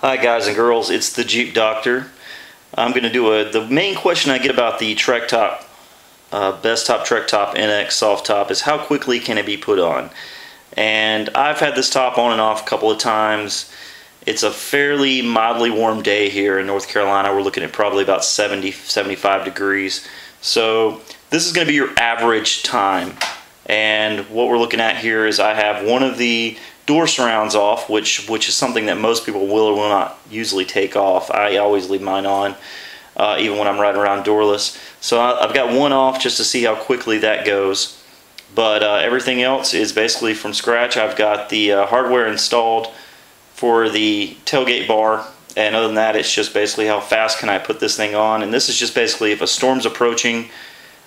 Hi guys and girls, it's the Jeep Doctor. I'm going to do a, the main question I get about the Trek Top, uh, Best Top Trek Top NX Soft Top is how quickly can it be put on? And I've had this top on and off a couple of times. It's a fairly mildly warm day here in North Carolina. We're looking at probably about 70, 75 degrees. So this is going to be your average time. And what we're looking at here is I have one of the door surrounds off, which which is something that most people will or will not usually take off. I always leave mine on, uh, even when I'm riding around doorless. So I, have got one off just to see how quickly that goes. But uh, everything else is basically from scratch. I've got the uh, hardware installed for the tailgate bar. And other than that, it's just basically how fast can I put this thing on. And this is just basically if a storm's approaching,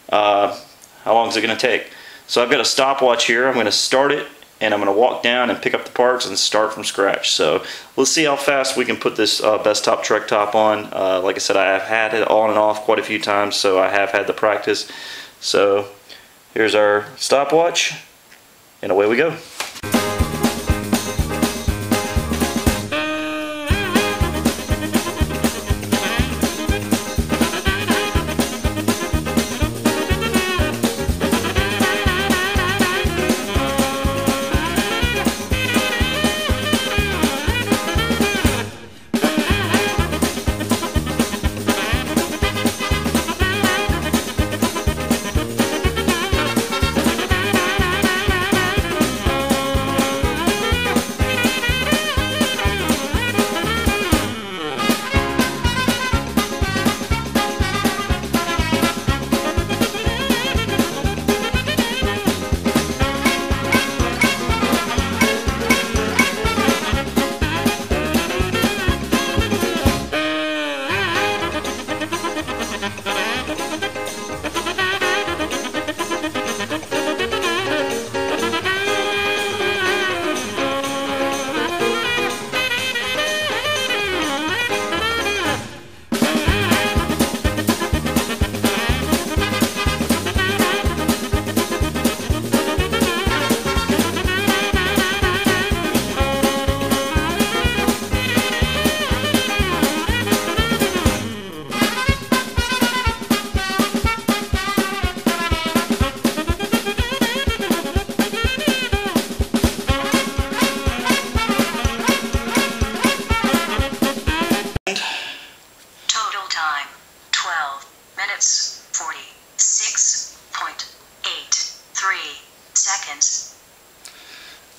uh, how long is it going to take? So I've got a stopwatch here. I'm going to start it and I'm going to walk down and pick up the parts and start from scratch. So let's see how fast we can put this uh, Best Top Trek Top on. Uh, like I said, I have had it on and off quite a few times, so I have had the practice. So here's our stopwatch, and away we go.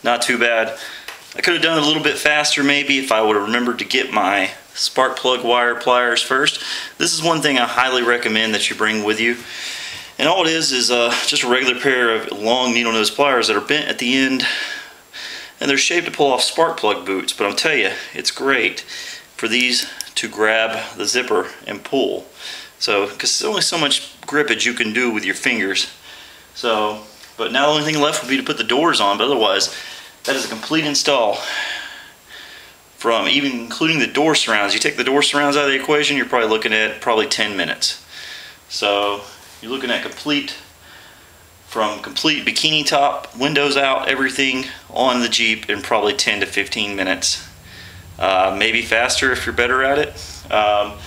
Not too bad. I could have done it a little bit faster maybe if I would have remembered to get my spark plug wire pliers first. This is one thing I highly recommend that you bring with you. And all it is is uh, just a regular pair of long needle nose pliers that are bent at the end and they're shaped to pull off spark plug boots but I'll tell you it's great for these to grab the zipper and pull. So, because there's only so much grippage you can do with your fingers. So, but now the only thing left would be to put the doors on, but otherwise, that is a complete install. From even including the door surrounds. You take the door surrounds out of the equation, you're probably looking at probably 10 minutes. So, you're looking at complete, from complete bikini top, windows out, everything on the Jeep in probably 10 to 15 minutes. Uh, maybe faster if you're better at it. Um,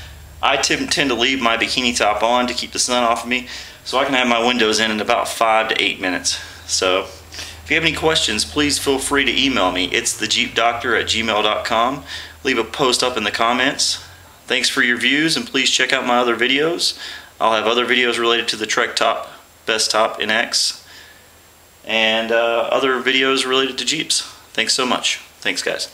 I tend to leave my bikini top on to keep the sun off of me so I can have my windows in in about five to eight minutes. So if you have any questions, please feel free to email me. It's thejeepdoctor at gmail.com. Leave a post up in the comments. Thanks for your views and please check out my other videos. I'll have other videos related to the Trek Top Best Top NX and uh, other videos related to Jeeps. Thanks so much. Thanks guys.